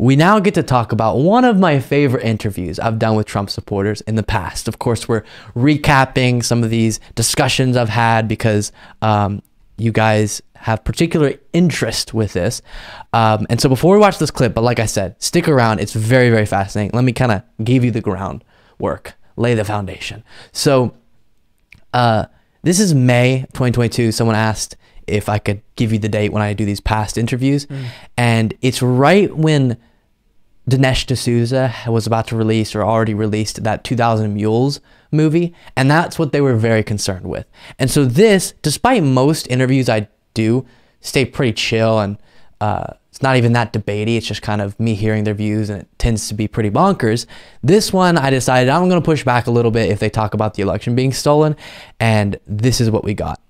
we now get to talk about one of my favorite interviews I've done with Trump supporters in the past. Of course, we're recapping some of these discussions I've had because um, you guys have particular interest with this. Um, and so before we watch this clip, but like I said, stick around. It's very, very fascinating. Let me kind of give you the groundwork, lay the foundation. So uh, this is May 2022. Someone asked if I could give you the date when I do these past interviews. Mm. And it's right when Dinesh D'Souza was about to release or already released that 2000 Mules movie. And that's what they were very concerned with. And so this, despite most interviews I do stay pretty chill and uh, it's not even that debatey. It's just kind of me hearing their views and it tends to be pretty bonkers. This one, I decided I'm going to push back a little bit if they talk about the election being stolen. And this is what we got.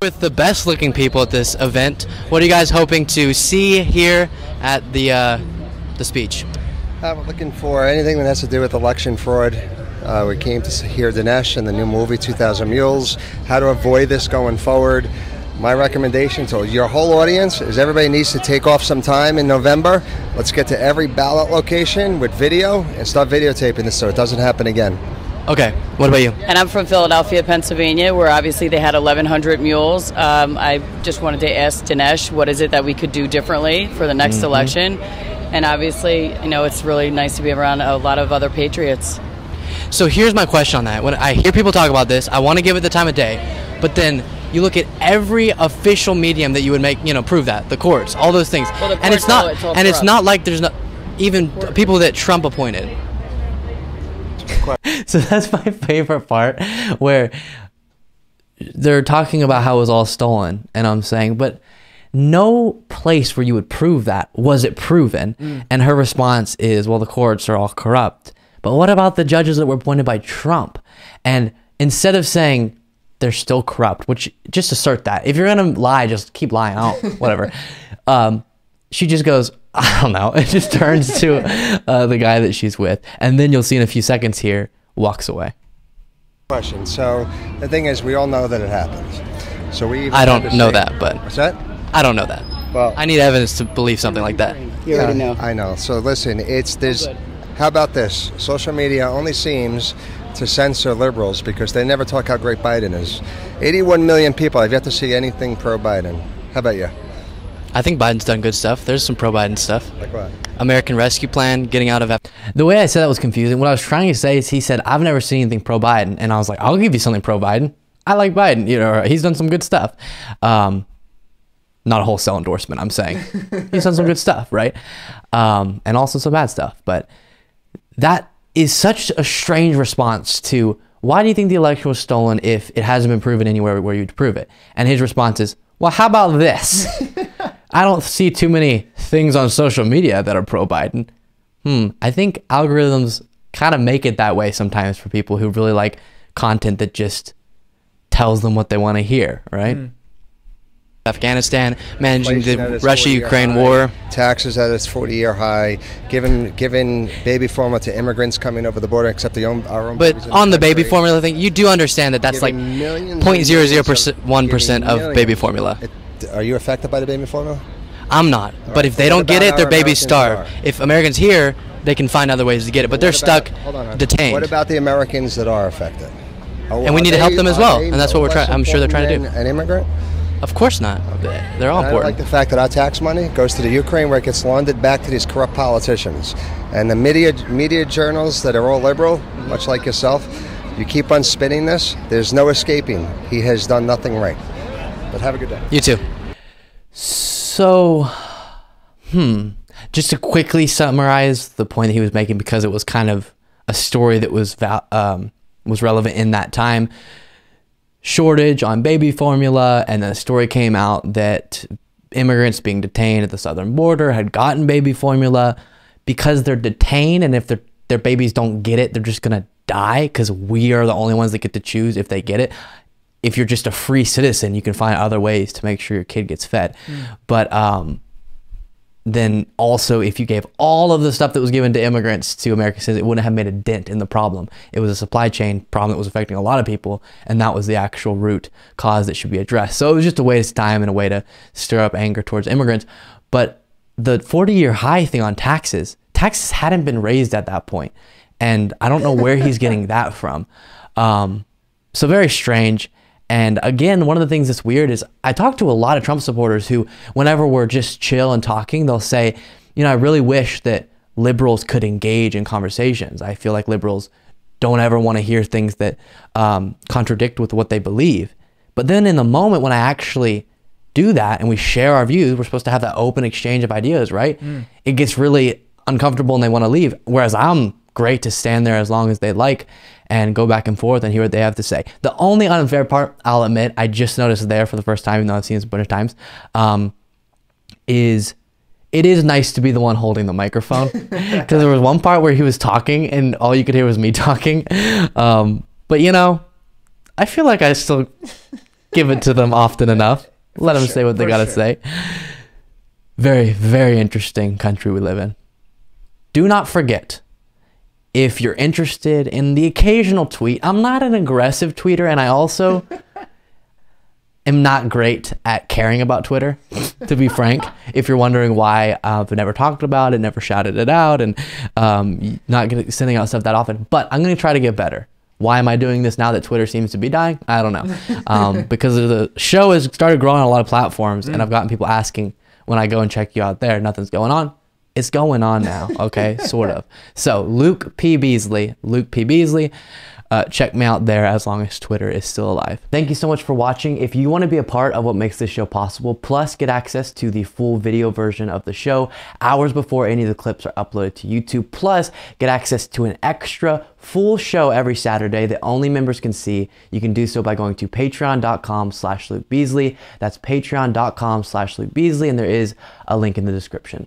With the best looking people at this event, what are you guys hoping to see here at the, uh, the speech? Uh, we're looking for anything that has to do with election fraud. Uh, we came to hear Dinesh and the new movie 2000 Mules, how to avoid this going forward my recommendation to your whole audience is everybody needs to take off some time in November. Let's get to every ballot location with video and start videotaping this so it doesn't happen again. Okay, what about you? And I'm from Philadelphia, Pennsylvania, where obviously they had 1,100 mules. Um, I just wanted to ask Dinesh, what is it that we could do differently for the next mm-hmm. election? And obviously, you know, it's really nice to be around a lot of other patriots. So here's my question on that. When I hear people talk about this, I want to give it the time of day, but then you look at every official medium that you would make, you know, prove that the courts, all those things, well, and it's not, it's and it's not like there's not even people that Trump appointed. so that's my favorite part, where they're talking about how it was all stolen, and I'm saying, but no place where you would prove that was it proven. Mm. And her response is, well, the courts are all corrupt. But what about the judges that were appointed by Trump? And instead of saying they're still corrupt, which just assert that. If you're gonna lie, just keep lying out, whatever. um, she just goes, I don't know. It just turns to uh, the guy that she's with, and then you'll see in a few seconds here walks away. Question. So the thing is, we all know that it happens. So we. I don't know that, but. What's that? I don't know that. Well, I need evidence to believe something like that. You already know. I know. So listen, it's this. How about this? Social media only seems to censor liberals because they never talk how great Biden is. 81 million people. I've yet to see anything pro Biden. How about you? I think Biden's done good stuff. There's some pro Biden stuff. Like what? American Rescue Plan, getting out of Af- The way I said that was confusing. What I was trying to say is he said, I've never seen anything pro Biden. And I was like, I'll give you something pro Biden. I like Biden. You know, he's done some good stuff. Um, not a wholesale endorsement, I'm saying. he's done some good stuff, right? Um, and also some bad stuff. But that is such a strange response to why do you think the election was stolen if it hasn't been proven anywhere where you'd prove it? And his response is, well, how about this? I don't see too many things on social media that are pro Biden. Hmm. I think algorithms kind of make it that way sometimes for people who really like content that just tells them what they want to hear, right? Mm. Afghanistan, managing the Russia-Ukraine war. Taxes at its 40-year high, giving giving baby formula to immigrants coming over the border, except the own, our own. But on the baby formula thing, you do understand that that's like 0.001 percent of baby formula. It, are you affected by the baby formula? I'm not. All but right. if they don't get it, their babies starve. If Americans here, they can find other ways to get it, but they're about, stuck, detained. What about the Americans that are affected? and we need to help them as well, and that's what we're trying. I'm sure they're trying to do. An immigrant. Of course not. They're all important. I like the fact that our tax money goes to the Ukraine where it gets laundered back to these corrupt politicians. And the media media journals that are all liberal, much like yourself, you keep on spinning this, there's no escaping. He has done nothing right. But have a good day. You too. So, hmm. Just to quickly summarize the point that he was making, because it was kind of a story that was um, was relevant in that time shortage on baby formula, and the story came out that immigrants being detained at the southern border had gotten baby formula because they're detained, and if their their babies don't get it, they're just gonna die because we are the only ones that get to choose if they get it. If you're just a free citizen, you can find other ways to make sure your kid gets fed. Mm. But um, then also if you gave all of the stuff that was given to immigrants to Americans, it wouldn't have made a dent in the problem. It was a supply chain problem that was affecting a lot of people, and that was the actual root cause that should be addressed. So it was just a waste of time and a way to stir up anger towards immigrants. But the 40 year high thing on taxes, taxes hadn't been raised at that. And I don't know where he's getting that from. Um, so very strange. And again, one of the things that's weird is I talk to a lot of Trump supporters who, whenever we're just chill and talking, they'll say, you know, I really wish that liberals could engage in conversations. I feel like liberals don't ever want to hear things that um, contradict with what they believe. But then in the moment when I actually do that and we share our views, we're supposed to have that open exchange of ideas, right? Mm. It gets really uncomfortable and they want to leave. Whereas I'm great to stand there as long as they like and go back and forth and hear what they have to say. The only unfair part, I'll admit, I just noticed there for the first time, even though I've seen this a bunch of times, um, is it is nice to be the one holding the microphone because there was one part where he was talking and all you could hear was me talking. Um, but you know, I feel like I still give it to them often enough. Let them sure, say what they got to sure. say. Very, very interesting country we live in. Do not forget if you're interested in the occasional tweet. I'm not an aggressive tweeter, and I also am not great at caring about Twitter, to be frank. If you're wondering why I've never talked about it, never shouted it out, and um, not getting, sending out stuff that often, but I'm going to try to get better. Why am I doing this now that Twitter seems to be dying? I don't know. Um, because the show has started growing on a lot of platforms, mm. and I've gotten people asking when I go and check you out there, nothing's going on. It's going on now, okay? sort of. So, Luke P. Beasley, Luke P. Beasley uh, check me out there as long as Twitter is still alive. Thank you so much for watching. If you want to be a part of what makes this show possible, plus get access to the full video version of the show hours before any of the clips are uploaded to YouTube, plus get access to an extra full show every Saturday that only members can see, you can do so by going to patreon.com slash Luke Beasley. That's patreon.com slash Luke Beasley, and there is a link in the description.